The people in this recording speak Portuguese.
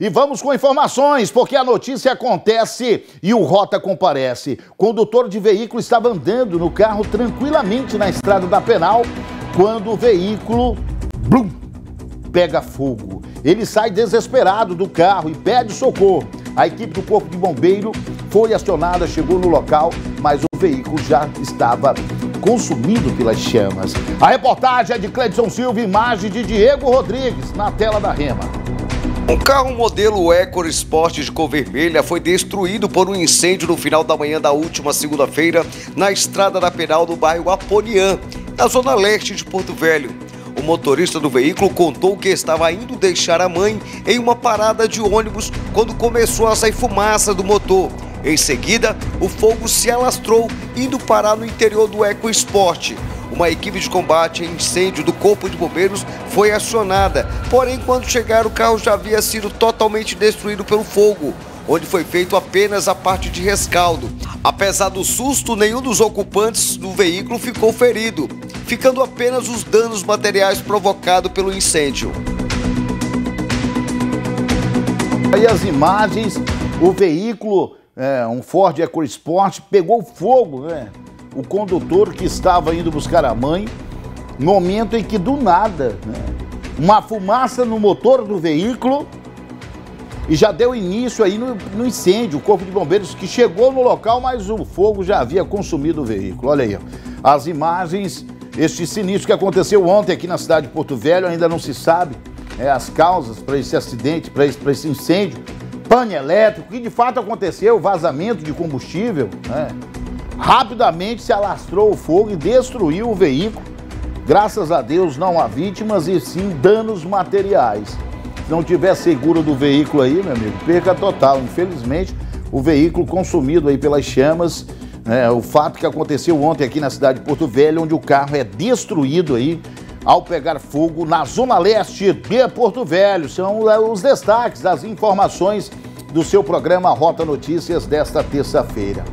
E vamos com informações, porque a notícia acontece e o Rota comparece. Condutor de veículo estava andando no carro tranquilamente na estrada da Penal quando o veículo blum, pega fogo. Ele sai desesperado do carro e pede socorro. A equipe do Corpo de Bombeiro foi acionada, chegou no local, mas o veículo já estava consumido pelas chamas. A reportagem é de Cledson Silva, imagem de Diego Rodrigues, na tela da Rema. Um carro modelo EcoSport de cor vermelha foi destruído por um incêndio no final da manhã da última segunda-feira na estrada da Penal do bairro Aponian, na zona leste de Porto Velho. O motorista do veículo contou que estava indo deixar a mãe em uma parada de ônibus quando começou a sair fumaça do motor. Em seguida, o fogo se alastrou, indo parar no interior do EcoSport uma equipe de combate a incêndio do Corpo de Bombeiros foi acionada. Porém, quando chegaram, o carro já havia sido totalmente destruído pelo fogo, onde foi feito apenas a parte de rescaldo. Apesar do susto, nenhum dos ocupantes do veículo ficou ferido, ficando apenas os danos materiais provocados pelo incêndio. Aí as imagens, o veículo, é, um Ford EcoSport, pegou fogo, né? O condutor que estava indo buscar a mãe, momento em que do nada, né, uma fumaça no motor do veículo e já deu início aí no, no, incêndio. O Corpo de Bombeiros que chegou no local, mas o fogo já havia consumido o veículo. Olha aí, ó. as imagens, este sinistro que aconteceu ontem aqui na cidade de Porto Velho, ainda não se sabe é, as causas para esse acidente, para esse, esse incêndio. Pane elétrico, que de fato aconteceu, vazamento de combustível, né? Rapidamente se alastrou o fogo e destruiu o veículo. Graças a Deus não há vítimas e sim danos materiais. Se não tiver seguro do veículo aí, meu amigo, perca total. Infelizmente, o veículo consumido aí pelas chamas, né, o fato que aconteceu ontem aqui na cidade de Porto Velho, onde o carro é destruído aí ao pegar fogo na zona leste de Porto Velho. São é, os destaques, as informações do seu programa Rota Notícias desta terça-feira.